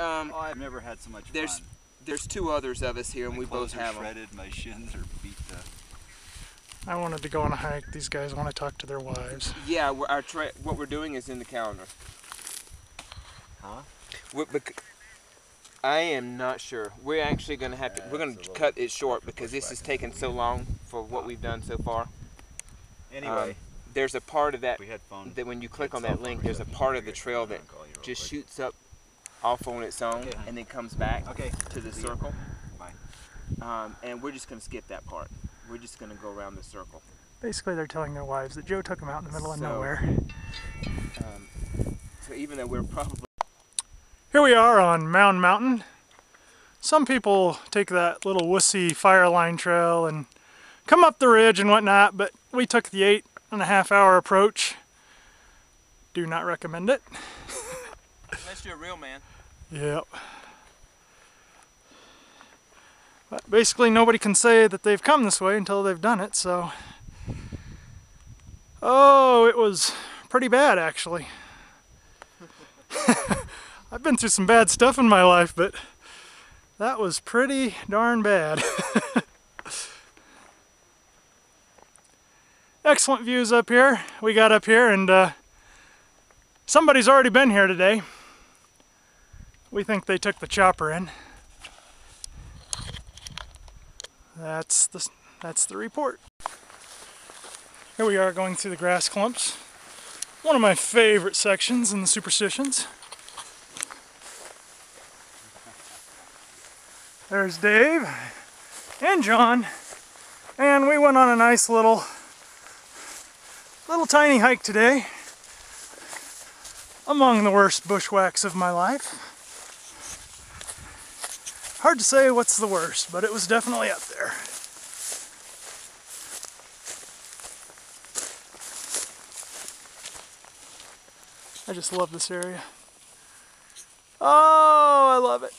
Um, Oh, I've never had so much There's- fun. there's two others of us here, and My we both are have them. shredded. My shins are beat to. I wanted to go on a hike. These guys want to talk to their wives. Yeah, we're, our tra- what we're doing is in the calendar. Huh? we bec- I am not sure. We're actually gonna have to. Yeah, we're gonna it's a little cut it short because this is bushwhacking. taking so long for what we've done so far. Anyway, Um, There's a part of that we had phone. that when you click on that link, there's a part of the trail that down and call you real just shoots up off on its own Okay, and then comes back Okay. to the See circle. Um, and we're just gonna skip that part. We're just gonna go around the circle. Basically, they're telling their wives that Joe took them out in the middle of nowhere. Um, so even though we're probably Here we are on Mound Mountain. Some people take that little wussy fire line trail and come up the ridge and whatnot, but we took the eight and a half hour approach. Do not recommend it. Unless you're a real man. Yep. But basically, nobody can say that they've come this way until they've done it, so. Oh, it was pretty bad actually. I've been through some bad stuff in my life, but that was pretty darn bad. Excellent views up here. We got up here and uh, somebody's already been here today. We think they took the chopper in. That's the, that's the report. Here we are going through the grass clumps. One of my favorite sections in the superstitions. There's Dave and John. And we went on a nice little, little tiny hike today. Among the worst bushwhacks of my life. Hard to say what's the worst, but it was definitely up there. I just love this area. Oh, I love it.